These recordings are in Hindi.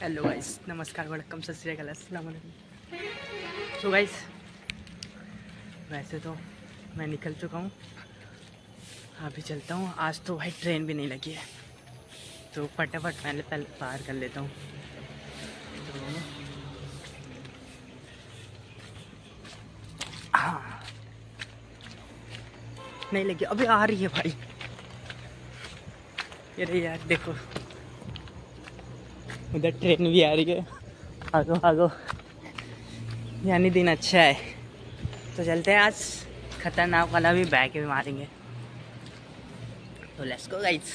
हेलो गाइस नमस्कार वड़कम सत श्रीकाल सो गाइस वैसे तो मैं निकल चुका हूँ। अभी चलता हूँ। आज तो भाई ट्रेन भी नहीं लगी है। तो फटाफट पहले पहले पार कर लेता हूँ। तो हाँ। नहीं लगी। अभी आ रही है भाई। अरे यार, देखो। उधर ट्रेन भी आ रही है। आगो आगो यानी दिन अच्छा है। तो चलते हैं आज। खतरनाक वाला भी बैग भी मारेंगे। तो let's go guys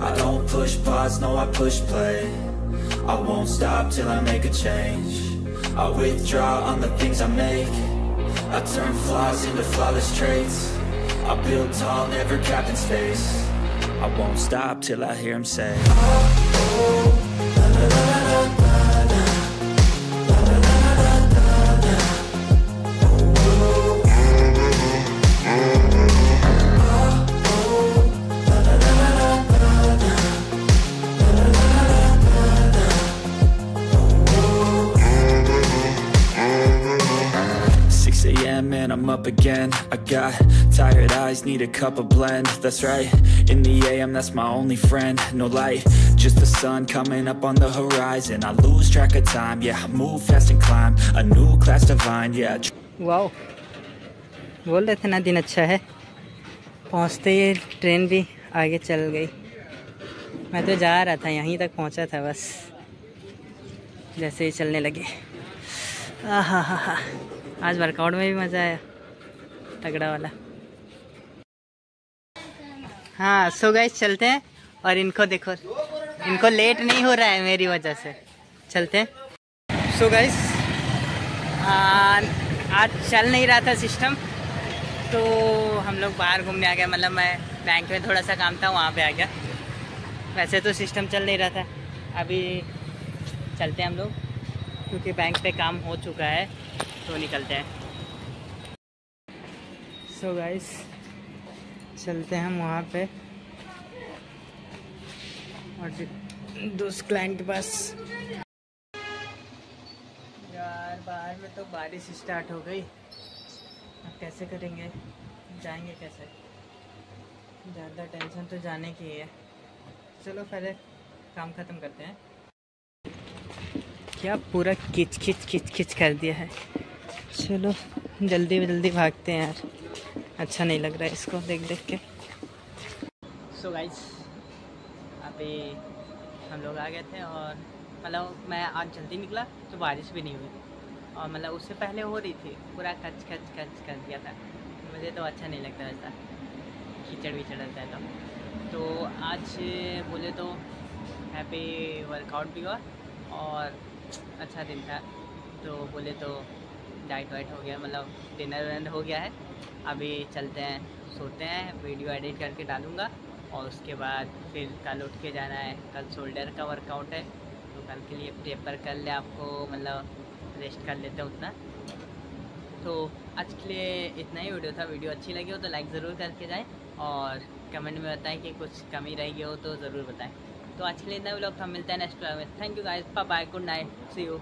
I don't push pause, no I push play. I won't stop till I make a change. I withdraw on the things I make. I turn flaws into flawless traits. I build tall, never capped in space. I won't stop till I hear him say. Six a.m. and I'm up again I got tired eyes, need a cup of blend That's right, in the a.m. that's my only friend No light, just the sun coming up on the horizon I lose track of time, yeah, I move fast and climb A new class divine, yeah wow बोल रहे थे ना दिन अच्छा है पहुंचते ही ट्रेन भी आगे चल गई मैं तो जा रहा था यहीं तक पहुंचा था बस जैसे ही चलने लगे आ हा हा हा आज वर्कआउट में भी मज़ा आया। तगड़ा वाला। हाँ सो गाइस चलते हैं। और इनको देखो, इनको लेट नहीं हो रहा है मेरी वजह से। चलते हैं। सो गाइस आज चल नहीं रहा था सिस्टम तो हम लोग बाहर घूमने आ गए। मतलब मैं बैंक में थोड़ा सा काम था, वहाँ पे आ गया। वैसे तो सिस्टम चल नहीं रहा था। अभी चलते हैं हम लोग, क्योंकि बैंक पे काम हो चुका है। तो निकलते हैं। सो so गाइस चलते हैं हम वहाँ पे। और दोस्त क्लाइंट के पास। यार, बाहर में तो बारिश स्टार्ट हो गई। अब कैसे करेंगे? जाएँगे कैसे? ज़्यादा टेंशन तो जाने की है। चलो पहले काम ख़त्म करते हैं। क्या पूरा किच खिच खिच खिच कर दिया है। चलो, जल्दी में जल्दी भागते हैं यार। अच्छा नहीं लग रहा है इसको, देख देख के। सो गाइस अभी हम लोग आ गए थे और मतलब मैं आज जल्दी निकला तो बारिश भी नहीं हुई। और मतलब उससे पहले हो रही थी, पूरा कच कच कच कर दिया था। मुझे तो अच्छा नहीं लगता वैसा कीचड़ विचड़ रहता है तो। तो आज बोले तो हैप्पी वर्कआउट भी हुआ और अच्छा दिन था। तो बोले तो डाइट वाइट हो गया मतलब डिनर विनर हो गया है। अभी चलते हैं, सोते हैं, वीडियो एडिट करके डालूँगा और उसके बाद फिर कल उठ के जाना है। कल शोल्डर का वर्कआउट है तो कल के लिए पेपर कर ले आपको मतलब रेस्ट कर लेते हैं उतना। तो आज के लिए इतना ही वीडियो था। वीडियो अच्छी लगी हो तो लाइक ज़रूर करके जाएँ और कमेंट में बताएँ कि कुछ कमी रह गई हो तो ज़रूर बताएँ। तो अच्छे के लिए इतना ब्लॉग मिलता है नेक्स्ट में। Thank you guys bye good night see you